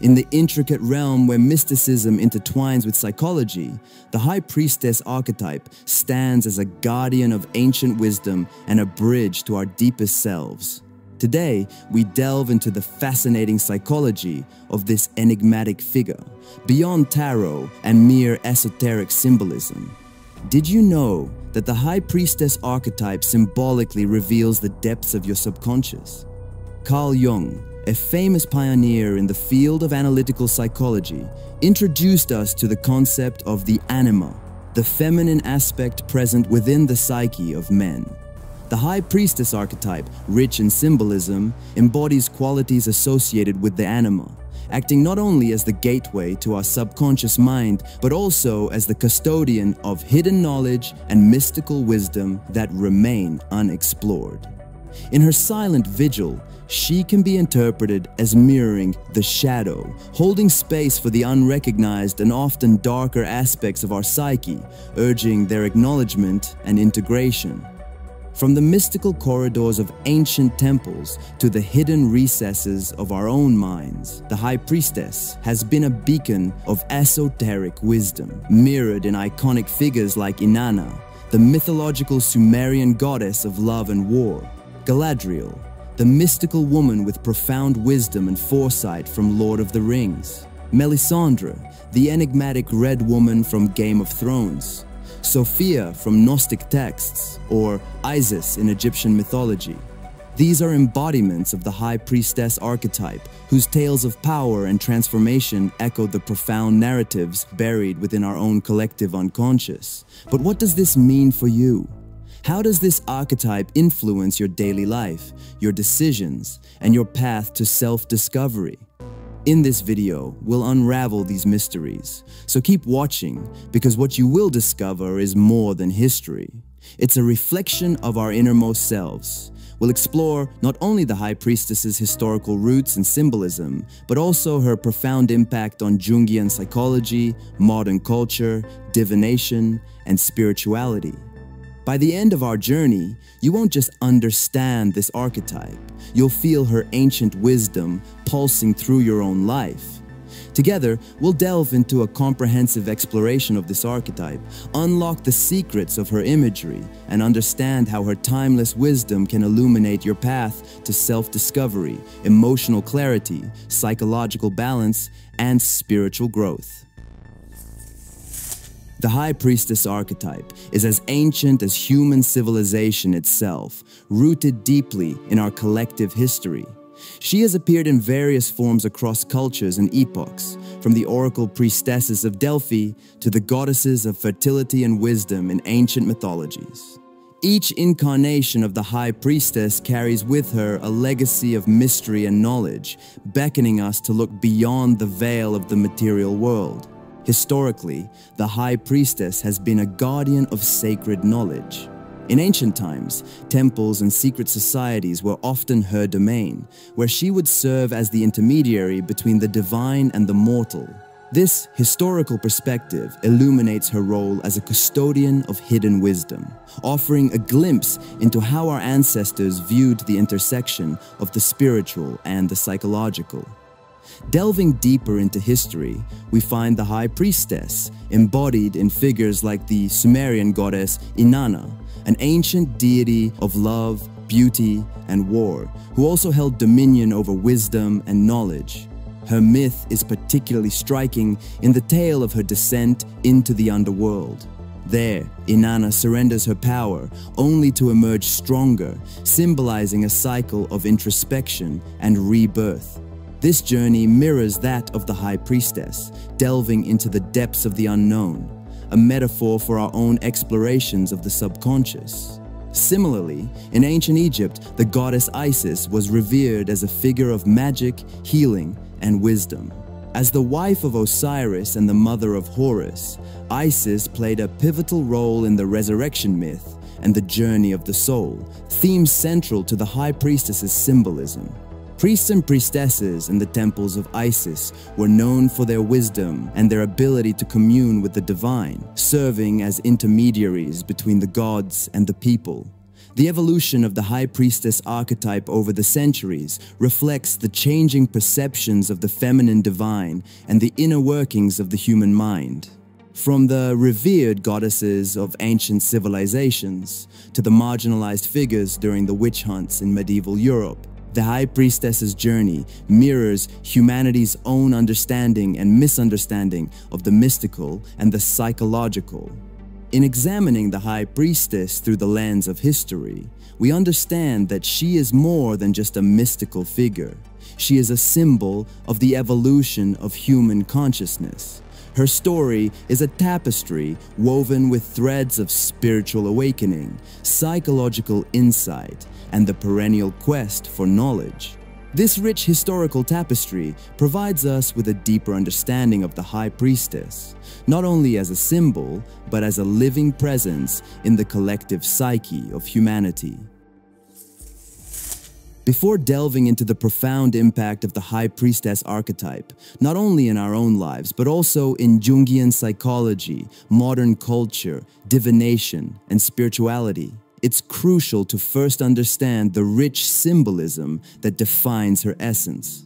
In the intricate realm where mysticism intertwines with psychology, the High Priestess archetype stands as a guardian of ancient wisdom and a bridge to our deepest selves. Today, we delve into the fascinating psychology of this enigmatic figure, beyond tarot and mere esoteric symbolism. Did you know that the High Priestess archetype symbolically reveals the depths of your subconscious? Carl Jung, a famous pioneer in the field of analytical psychology, introduced us to the concept of the anima, the feminine aspect present within the psyche of men. The High Priestess archetype, rich in symbolism, embodies qualities associated with the anima, acting not only as the gateway to our subconscious mind, but also as the custodian of hidden knowledge and mystical wisdom that remain unexplored. In her silent vigil, she can be interpreted as mirroring the shadow, holding space for the unrecognized and often darker aspects of our psyche, urging their acknowledgement and integration. From the mystical corridors of ancient temples to the hidden recesses of our own minds, the High Priestess has been a beacon of esoteric wisdom, mirrored in iconic figures like Inanna, the mythological Sumerian goddess of love and war, Galadriel, the mystical woman with profound wisdom and foresight from Lord of the Rings, Melisandre, the enigmatic red woman from Game of Thrones, Sophia from Gnostic texts, or Isis in Egyptian mythology. These are embodiments of the high priestess archetype, whose tales of power and transformation echo the profound narratives buried within our own collective unconscious. But what does this mean for you? How does this archetype influence your daily life, your decisions, and your path to self-discovery? In this video, we'll unravel these mysteries, so keep watching because what you will discover is more than history. It's a reflection of our innermost selves. We'll explore not only the High Priestess's historical roots and symbolism, but also her profound impact on Jungian psychology, modern culture, divination, and spirituality. By the end of our journey, you won't just understand this archetype, you'll feel her ancient wisdom pulsing through your own life. Together, we'll delve into a comprehensive exploration of this archetype, unlock the secrets of her imagery, and understand how her timeless wisdom can illuminate your path to self-discovery, emotional clarity, psychological balance, and spiritual growth. The High Priestess archetype is as ancient as human civilization itself, rooted deeply in our collective history. She has appeared in various forms across cultures and epochs, from the oracle priestesses of Delphi to the goddesses of fertility and wisdom in ancient mythologies. Each incarnation of the High Priestess carries with her a legacy of mystery and knowledge, beckoning us to look beyond the veil of the material world. Historically, the High Priestess has been a guardian of sacred knowledge. In ancient times, temples and secret societies were often her domain, where she would serve as the intermediary between the divine and the mortal. This historical perspective illuminates her role as a custodian of hidden wisdom, offering a glimpse into how our ancestors viewed the intersection of the spiritual and the psychological. Delving deeper into history, we find the High Priestess, embodied in figures like the Sumerian goddess Inanna, an ancient deity of love, beauty, and war, who also held dominion over wisdom and knowledge. Her myth is particularly striking in the tale of her descent into the underworld. There, Inanna surrenders her power, only to emerge stronger, symbolizing a cycle of introspection and rebirth. This journey mirrors that of the High Priestess, delving into the depths of the unknown, a metaphor for our own explorations of the subconscious. Similarly, in ancient Egypt, the goddess Isis was revered as a figure of magic, healing, and wisdom. As the wife of Osiris and the mother of Horus, Isis played a pivotal role in the resurrection myth and the journey of the soul, themes central to the High Priestess's symbolism. Priests and priestesses in the temples of Isis were known for their wisdom and their ability to commune with the divine, serving as intermediaries between the gods and the people. The evolution of the High Priestess archetype over the centuries reflects the changing perceptions of the feminine divine and the inner workings of the human mind. From the revered goddesses of ancient civilizations to the marginalized figures during the witch hunts in medieval Europe, the High Priestess's journey mirrors humanity's own understanding and misunderstanding of the mystical and the psychological. In examining the High Priestess through the lens of history, we understand that she is more than just a mystical figure. She is a symbol of the evolution of human consciousness. Her story is a tapestry woven with threads of spiritual awakening, psychological insight, and the perennial quest for knowledge. This rich historical tapestry provides us with a deeper understanding of the High Priestess, not only as a symbol, but as a living presence in the collective psyche of humanity. Before delving into the profound impact of the High Priestess archetype, not only in our own lives, but also in Jungian psychology, modern culture, divination, and spirituality, it's crucial to first understand the rich symbolism that defines her essence.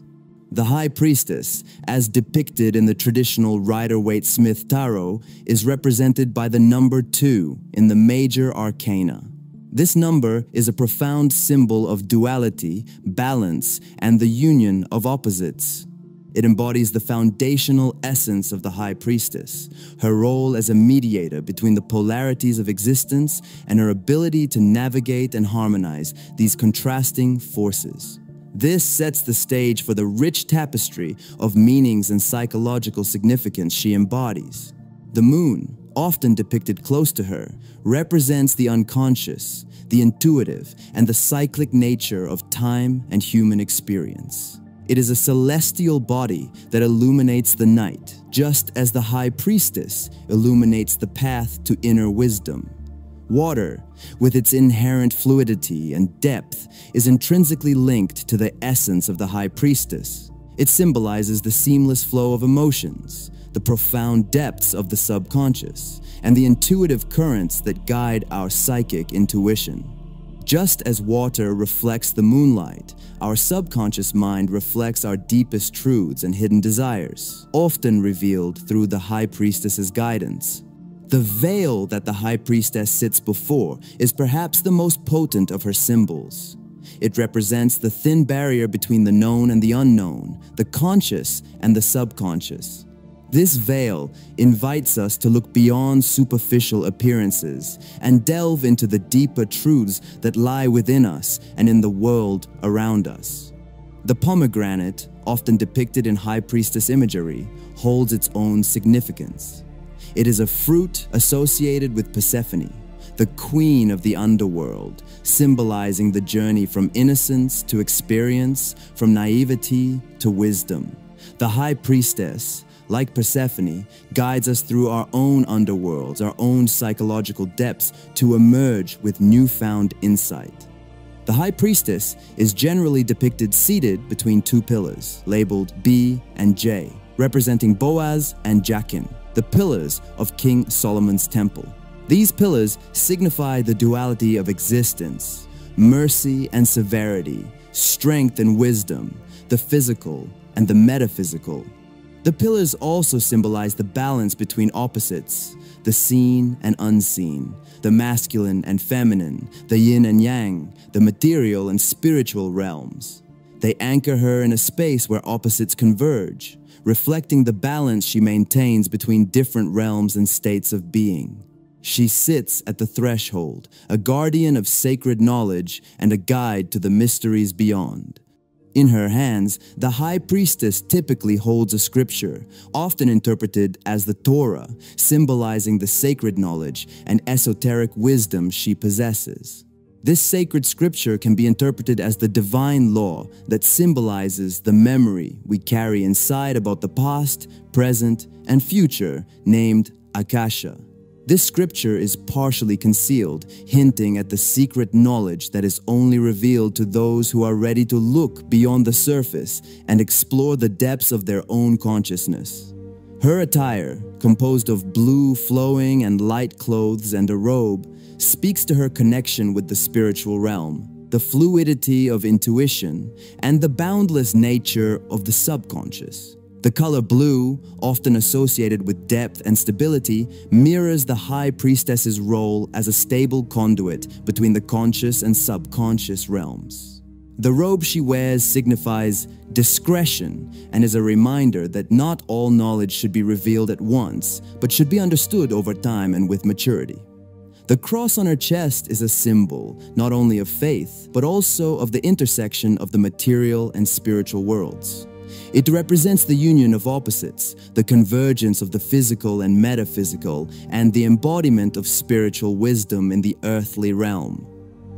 The High Priestess, as depicted in the traditional Rider-Waite-Smith Tarot, is represented by the number 2 in the major arcana. This number is a profound symbol of duality, balance, and the union of opposites. It embodies the foundational essence of the High Priestess, her role as a mediator between the polarities of existence and her ability to navigate and harmonize these contrasting forces. This sets the stage for the rich tapestry of meanings and psychological significance she embodies. The moon, often depicted close to her, represents the unconscious, the intuitive, and the cyclic nature of time and human experience. It is a celestial body that illuminates the night, just as the high priestess illuminates the path to inner wisdom. Water, with its inherent fluidity and depth, is intrinsically linked to the essence of the high priestess. It symbolizes the seamless flow of emotions, the profound depths of the subconscious, and the intuitive currents that guide our psychic intuition. Just as water reflects the moonlight, our subconscious mind reflects our deepest truths and hidden desires, often revealed through the High Priestess's guidance. The veil that the High Priestess sits before is perhaps the most potent of her symbols. It represents the thin barrier between the known and the unknown, the conscious and the subconscious. This veil invites us to look beyond superficial appearances and delve into the deeper truths that lie within us and in the world around us. The pomegranate, often depicted in high priestess imagery, holds its own significance. It is a fruit associated with Persephone, the queen of the underworld, symbolizing the journey from innocence to experience, from naivety to wisdom. The high priestess, like Persephone, guides us through our own underworlds, our own psychological depths to emerge with newfound insight. The High Priestess is generally depicted seated between two pillars, labeled B and J, representing Boaz and Jachin, the pillars of King Solomon's temple. These pillars signify the duality of existence, mercy and severity, strength and wisdom, the physical and the metaphysical, the pillars also symbolize the balance between opposites, the seen and unseen, the masculine and feminine, the yin and yang, the material and spiritual realms. They anchor her in a space where opposites converge, reflecting the balance she maintains between different realms and states of being. She sits at the threshold, a guardian of sacred knowledge and a guide to the mysteries beyond. In her hands, the high priestess typically holds a scripture, often interpreted as the Torah, symbolizing the sacred knowledge and esoteric wisdom she possesses. This sacred scripture can be interpreted as the divine law that symbolizes the memory we carry inside about the past, present, and future named Akasha. This scripture is partially concealed, hinting at the secret knowledge that is only revealed to those who are ready to look beyond the surface and explore the depths of their own consciousness. Her attire, composed of blue flowing and light clothes and a robe, speaks to her connection with the spiritual realm, the fluidity of intuition, and the boundless nature of the subconscious. The color blue, often associated with depth and stability, mirrors the High Priestess's role as a stable conduit between the conscious and subconscious realms. The robe she wears signifies discretion and is a reminder that not all knowledge should be revealed at once, but should be understood over time and with maturity. The cross on her chest is a symbol not only of faith, but also of the intersection of the material and spiritual worlds. It represents the union of opposites, the convergence of the physical and metaphysical, and the embodiment of spiritual wisdom in the earthly realm.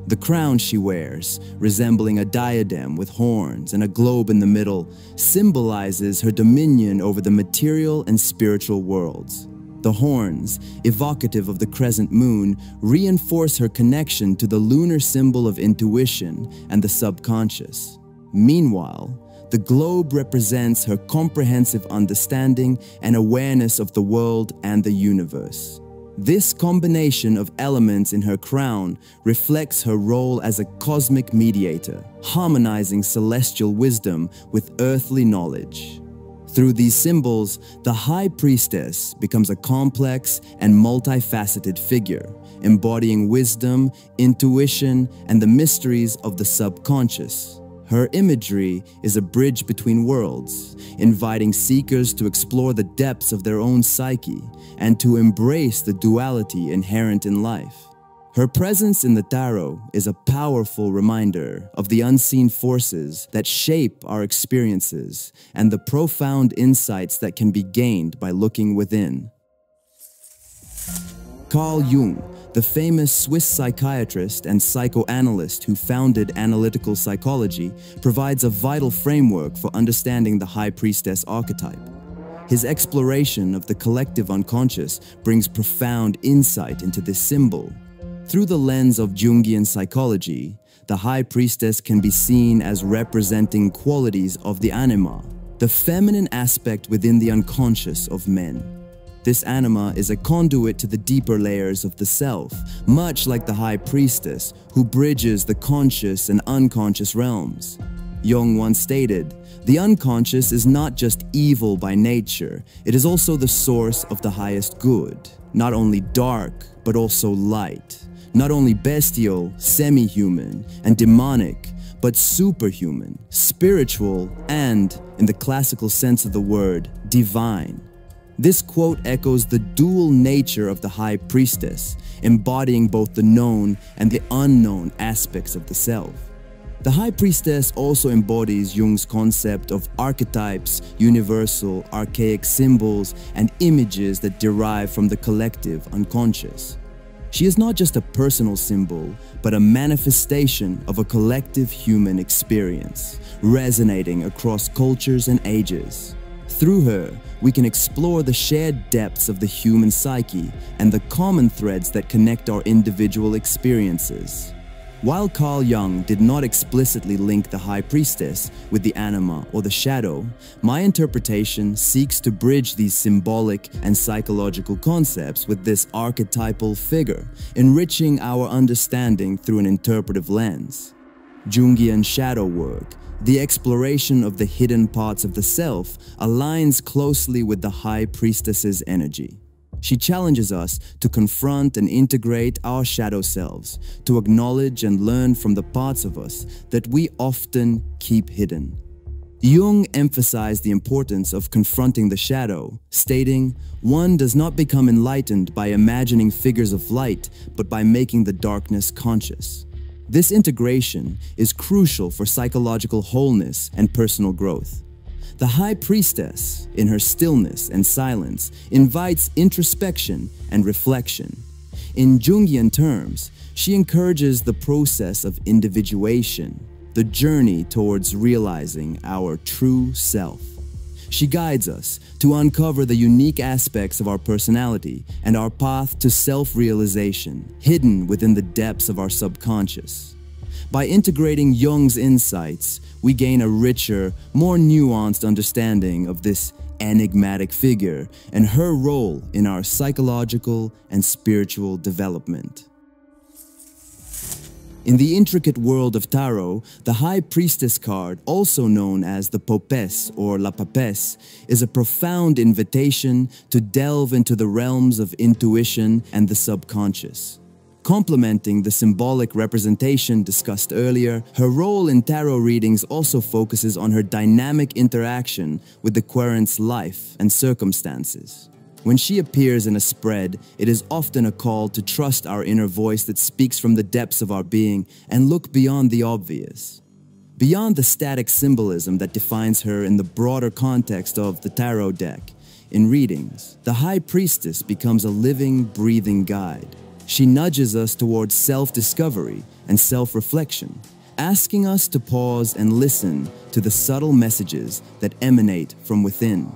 The crown she wears, resembling a diadem with horns and a globe in the middle, symbolizes her dominion over the material and spiritual worlds. The horns, evocative of the crescent moon, reinforce her connection to the lunar symbol of intuition and the subconscious. Meanwhile, the globe represents her comprehensive understanding and awareness of the world and the universe. This combination of elements in her crown reflects her role as a cosmic mediator, harmonizing celestial wisdom with earthly knowledge. Through these symbols, the High Priestess becomes a complex and multifaceted figure, embodying wisdom, intuition, and the mysteries of the subconscious. Her imagery is a bridge between worlds, inviting seekers to explore the depths of their own psyche and to embrace the duality inherent in life. Her presence in the tarot is a powerful reminder of the unseen forces that shape our experiences and the profound insights that can be gained by looking within. Carl Jung the famous Swiss psychiatrist and psychoanalyst who founded analytical psychology provides a vital framework for understanding the High Priestess archetype. His exploration of the collective unconscious brings profound insight into this symbol. Through the lens of Jungian psychology, the High Priestess can be seen as representing qualities of the anima, the feminine aspect within the unconscious of men. This anima is a conduit to the deeper layers of the self, much like the high priestess who bridges the conscious and unconscious realms. Jung once stated, the unconscious is not just evil by nature, it is also the source of the highest good, not only dark, but also light, not only bestial, semi-human, and demonic, but superhuman, spiritual, and, in the classical sense of the word, divine. This quote echoes the dual nature of the high priestess, embodying both the known and the unknown aspects of the self. The high priestess also embodies Jung's concept of archetypes, universal, archaic symbols, and images that derive from the collective unconscious. She is not just a personal symbol, but a manifestation of a collective human experience, resonating across cultures and ages. Through her, we can explore the shared depths of the human psyche and the common threads that connect our individual experiences. While Carl Jung did not explicitly link the High Priestess with the anima or the shadow, my interpretation seeks to bridge these symbolic and psychological concepts with this archetypal figure, enriching our understanding through an interpretive lens. Jungian shadow work the exploration of the hidden parts of the self aligns closely with the High Priestess's energy. She challenges us to confront and integrate our shadow selves, to acknowledge and learn from the parts of us that we often keep hidden. Jung emphasized the importance of confronting the shadow, stating, One does not become enlightened by imagining figures of light, but by making the darkness conscious. This integration is crucial for psychological wholeness and personal growth. The High Priestess, in her stillness and silence, invites introspection and reflection. In Jungian terms, she encourages the process of individuation, the journey towards realizing our true self. She guides us to uncover the unique aspects of our personality and our path to self-realization, hidden within the depths of our subconscious. By integrating Jung's insights, we gain a richer, more nuanced understanding of this enigmatic figure and her role in our psychological and spiritual development. In the intricate world of Tarot, the High Priestess card, also known as the Popesse or La Papesse, is a profound invitation to delve into the realms of intuition and the subconscious. Complementing the symbolic representation discussed earlier, her role in tarot readings also focuses on her dynamic interaction with the querent's life and circumstances. When she appears in a spread, it is often a call to trust our inner voice that speaks from the depths of our being and look beyond the obvious. Beyond the static symbolism that defines her in the broader context of the tarot deck, in readings, the High Priestess becomes a living, breathing guide. She nudges us towards self-discovery and self-reflection, asking us to pause and listen to the subtle messages that emanate from within.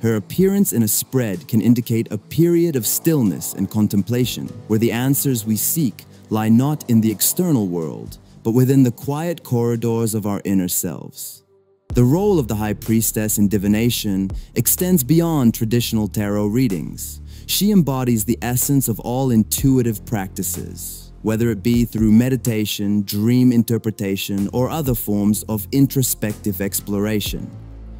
Her appearance in a spread can indicate a period of stillness and contemplation, where the answers we seek lie not in the external world, but within the quiet corridors of our inner selves. The role of the High Priestess in divination extends beyond traditional tarot readings. She embodies the essence of all intuitive practices, whether it be through meditation, dream interpretation, or other forms of introspective exploration.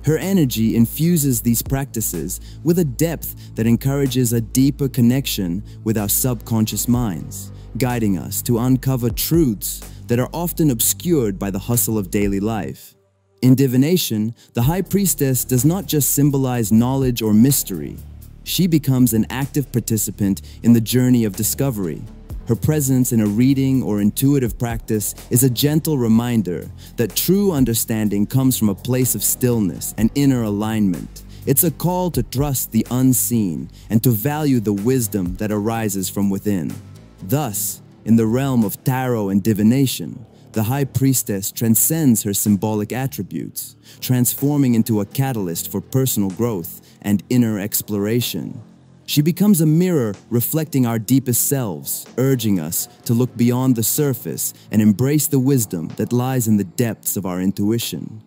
Her energy infuses these practices with a depth that encourages a deeper connection with our subconscious minds, guiding us to uncover truths that are often obscured by the hustle of daily life. In divination, the High Priestess does not just symbolize knowledge or mystery. She becomes an active participant in the journey of discovery, her presence in a reading or intuitive practice is a gentle reminder that true understanding comes from a place of stillness and inner alignment. It's a call to trust the unseen and to value the wisdom that arises from within. Thus, in the realm of tarot and divination, the High Priestess transcends her symbolic attributes, transforming into a catalyst for personal growth and inner exploration. She becomes a mirror reflecting our deepest selves, urging us to look beyond the surface and embrace the wisdom that lies in the depths of our intuition.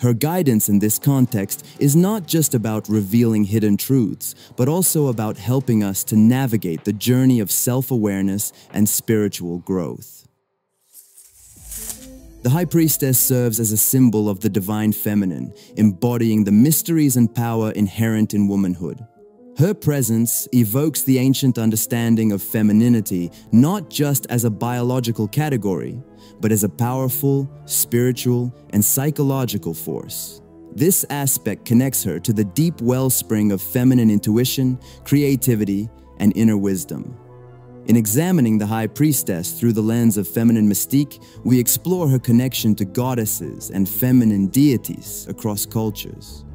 Her guidance in this context is not just about revealing hidden truths, but also about helping us to navigate the journey of self-awareness and spiritual growth. The High Priestess serves as a symbol of the divine feminine, embodying the mysteries and power inherent in womanhood. Her presence evokes the ancient understanding of femininity not just as a biological category, but as a powerful, spiritual, and psychological force. This aspect connects her to the deep wellspring of feminine intuition, creativity, and inner wisdom. In examining the High Priestess through the lens of feminine mystique, we explore her connection to goddesses and feminine deities across cultures.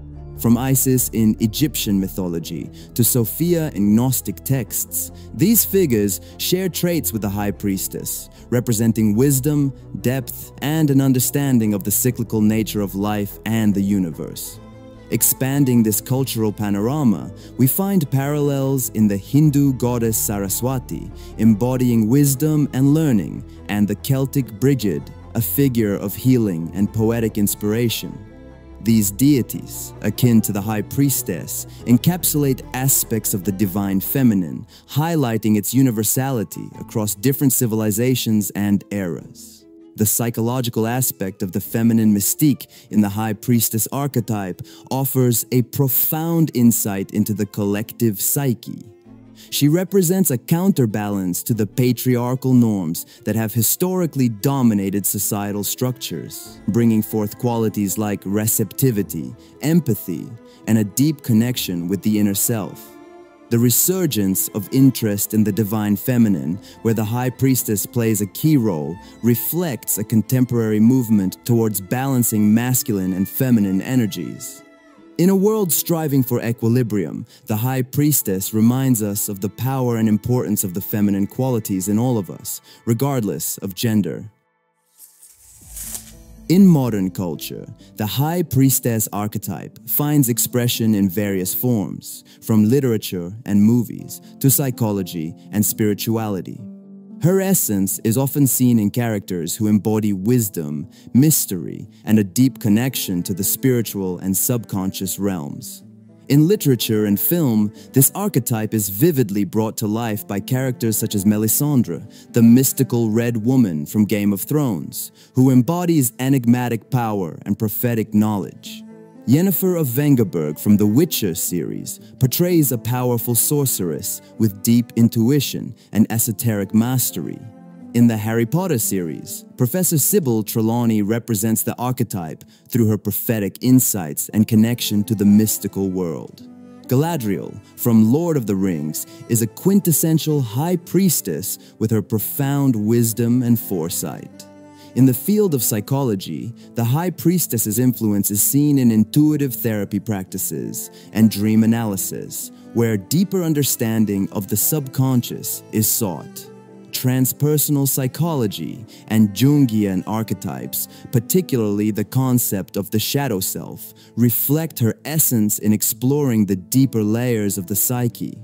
From Isis in Egyptian mythology to Sophia in Gnostic texts, these figures share traits with the High Priestess, representing wisdom, depth, and an understanding of the cyclical nature of life and the universe. Expanding this cultural panorama, we find parallels in the Hindu goddess Saraswati, embodying wisdom and learning, and the Celtic Brigid, a figure of healing and poetic inspiration. These deities, akin to the high priestess, encapsulate aspects of the divine feminine, highlighting its universality across different civilizations and eras. The psychological aspect of the feminine mystique in the high priestess archetype offers a profound insight into the collective psyche, she represents a counterbalance to the patriarchal norms that have historically dominated societal structures, bringing forth qualities like receptivity, empathy, and a deep connection with the inner self. The resurgence of interest in the divine feminine, where the high priestess plays a key role, reflects a contemporary movement towards balancing masculine and feminine energies. In a world striving for equilibrium, the High Priestess reminds us of the power and importance of the feminine qualities in all of us, regardless of gender. In modern culture, the High Priestess archetype finds expression in various forms, from literature and movies to psychology and spirituality. Her essence is often seen in characters who embody wisdom, mystery, and a deep connection to the spiritual and subconscious realms. In literature and film, this archetype is vividly brought to life by characters such as Melisandre, the mystical red woman from Game of Thrones, who embodies enigmatic power and prophetic knowledge. Yennefer of Vengerberg from the Witcher series portrays a powerful sorceress with deep intuition and esoteric mastery. In the Harry Potter series, Professor Sybil Trelawney represents the archetype through her prophetic insights and connection to the mystical world. Galadriel, from Lord of the Rings, is a quintessential high priestess with her profound wisdom and foresight. In the field of psychology, the high priestess's influence is seen in intuitive therapy practices and dream analysis, where deeper understanding of the subconscious is sought transpersonal psychology, and Jungian archetypes, particularly the concept of the shadow self, reflect her essence in exploring the deeper layers of the psyche.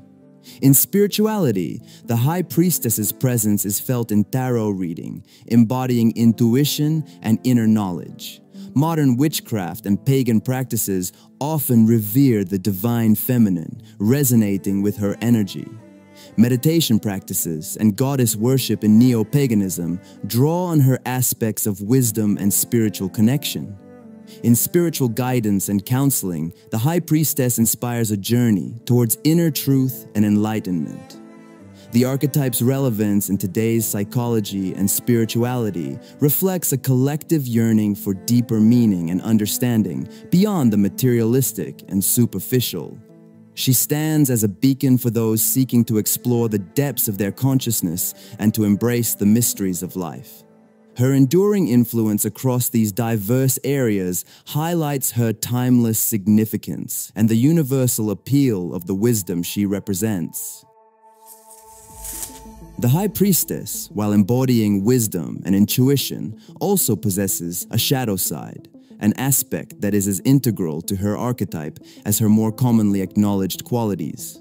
In spirituality, the high priestess's presence is felt in tarot reading, embodying intuition and inner knowledge. Modern witchcraft and pagan practices often revere the divine feminine, resonating with her energy. Meditation practices and goddess worship in neo paganism draw on her aspects of wisdom and spiritual connection. In spiritual guidance and counseling, the High Priestess inspires a journey towards inner truth and enlightenment. The archetype's relevance in today's psychology and spirituality reflects a collective yearning for deeper meaning and understanding beyond the materialistic and superficial. She stands as a beacon for those seeking to explore the depths of their consciousness and to embrace the mysteries of life. Her enduring influence across these diverse areas highlights her timeless significance and the universal appeal of the wisdom she represents. The High Priestess, while embodying wisdom and intuition, also possesses a shadow side, an aspect that is as integral to her archetype as her more commonly acknowledged qualities.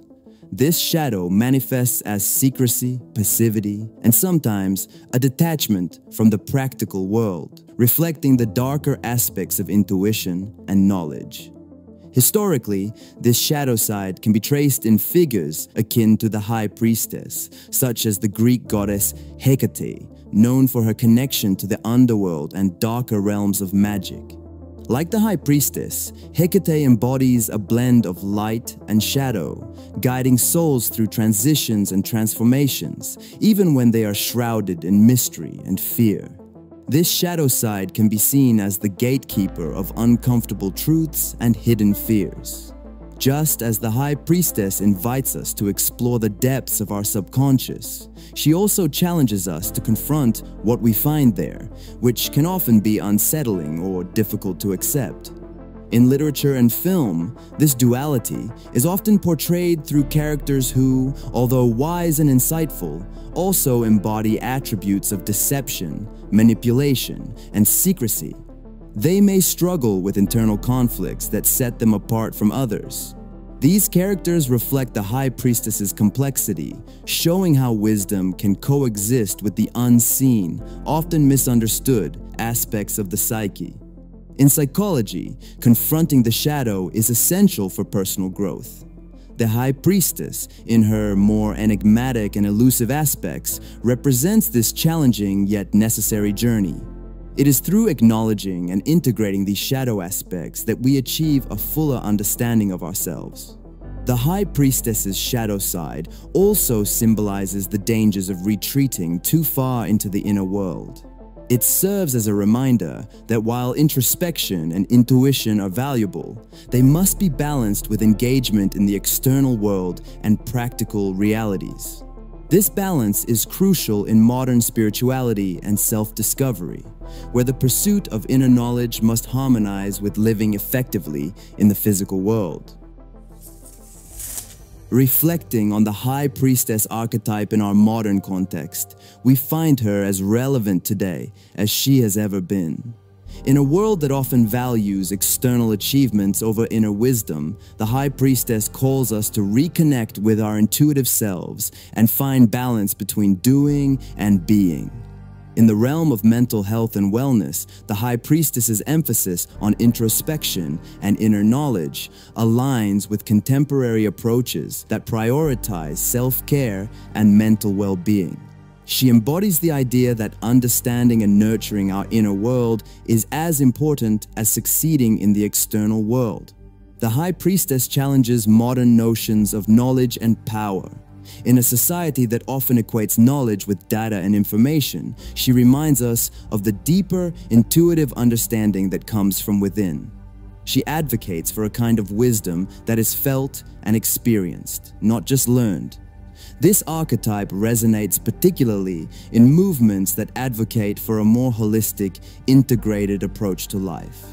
This shadow manifests as secrecy, passivity, and sometimes a detachment from the practical world, reflecting the darker aspects of intuition and knowledge. Historically, this shadow side can be traced in figures akin to the high priestess, such as the Greek goddess Hecate, known for her connection to the underworld and darker realms of magic. Like the High Priestess, Hecate embodies a blend of light and shadow, guiding souls through transitions and transformations, even when they are shrouded in mystery and fear. This shadow side can be seen as the gatekeeper of uncomfortable truths and hidden fears. Just as the High Priestess invites us to explore the depths of our subconscious, she also challenges us to confront what we find there, which can often be unsettling or difficult to accept. In literature and film, this duality is often portrayed through characters who, although wise and insightful, also embody attributes of deception, manipulation, and secrecy. They may struggle with internal conflicts that set them apart from others, these characters reflect the High Priestess's complexity, showing how wisdom can coexist with the unseen, often misunderstood, aspects of the psyche. In psychology, confronting the shadow is essential for personal growth. The High Priestess, in her more enigmatic and elusive aspects, represents this challenging yet necessary journey. It is through acknowledging and integrating these shadow aspects that we achieve a fuller understanding of ourselves. The High Priestess's shadow side also symbolizes the dangers of retreating too far into the inner world. It serves as a reminder that while introspection and intuition are valuable, they must be balanced with engagement in the external world and practical realities. This balance is crucial in modern spirituality and self-discovery, where the pursuit of inner knowledge must harmonize with living effectively in the physical world. Reflecting on the High Priestess archetype in our modern context, we find her as relevant today as she has ever been. In a world that often values external achievements over inner wisdom, the High Priestess calls us to reconnect with our intuitive selves and find balance between doing and being. In the realm of mental health and wellness, the High Priestess's emphasis on introspection and inner knowledge aligns with contemporary approaches that prioritize self-care and mental well-being. She embodies the idea that understanding and nurturing our inner world is as important as succeeding in the external world. The High Priestess challenges modern notions of knowledge and power, in a society that often equates knowledge with data and information, she reminds us of the deeper, intuitive understanding that comes from within. She advocates for a kind of wisdom that is felt and experienced, not just learned. This archetype resonates particularly in movements that advocate for a more holistic, integrated approach to life.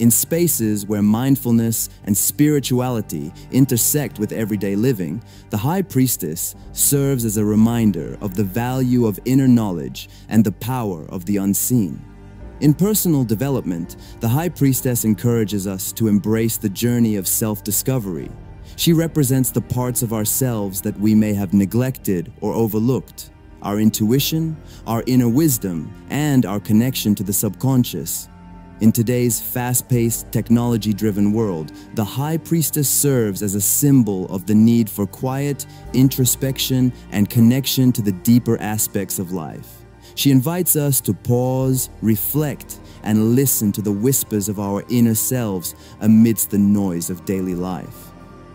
In spaces where mindfulness and spirituality intersect with everyday living, the High Priestess serves as a reminder of the value of inner knowledge and the power of the unseen. In personal development, the High Priestess encourages us to embrace the journey of self-discovery. She represents the parts of ourselves that we may have neglected or overlooked, our intuition, our inner wisdom, and our connection to the subconscious. In today's fast-paced, technology-driven world, the High Priestess serves as a symbol of the need for quiet, introspection, and connection to the deeper aspects of life. She invites us to pause, reflect, and listen to the whispers of our inner selves amidst the noise of daily life.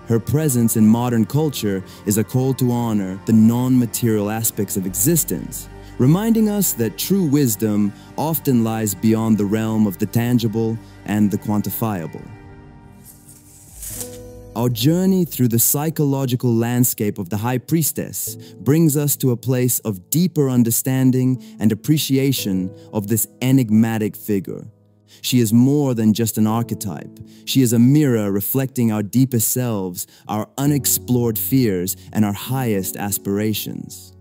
Her presence in modern culture is a call to honor the non-material aspects of existence, reminding us that true wisdom often lies beyond the realm of the tangible and the quantifiable. Our journey through the psychological landscape of the High Priestess brings us to a place of deeper understanding and appreciation of this enigmatic figure. She is more than just an archetype. She is a mirror reflecting our deepest selves, our unexplored fears, and our highest aspirations.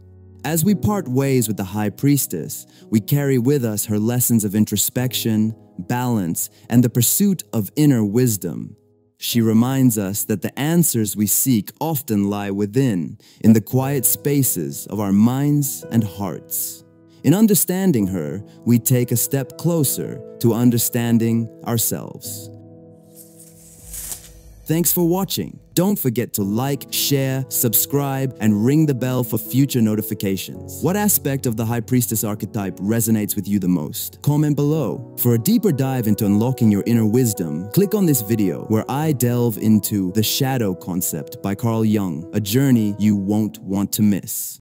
As we part ways with the High Priestess, we carry with us her lessons of introspection, balance, and the pursuit of inner wisdom. She reminds us that the answers we seek often lie within, in the quiet spaces of our minds and hearts. In understanding her, we take a step closer to understanding ourselves. Thanks for watching. Don't forget to like, share, subscribe, and ring the bell for future notifications. What aspect of the High Priestess archetype resonates with you the most? Comment below. For a deeper dive into unlocking your inner wisdom, click on this video where I delve into The Shadow Concept by Carl Jung, a journey you won't want to miss.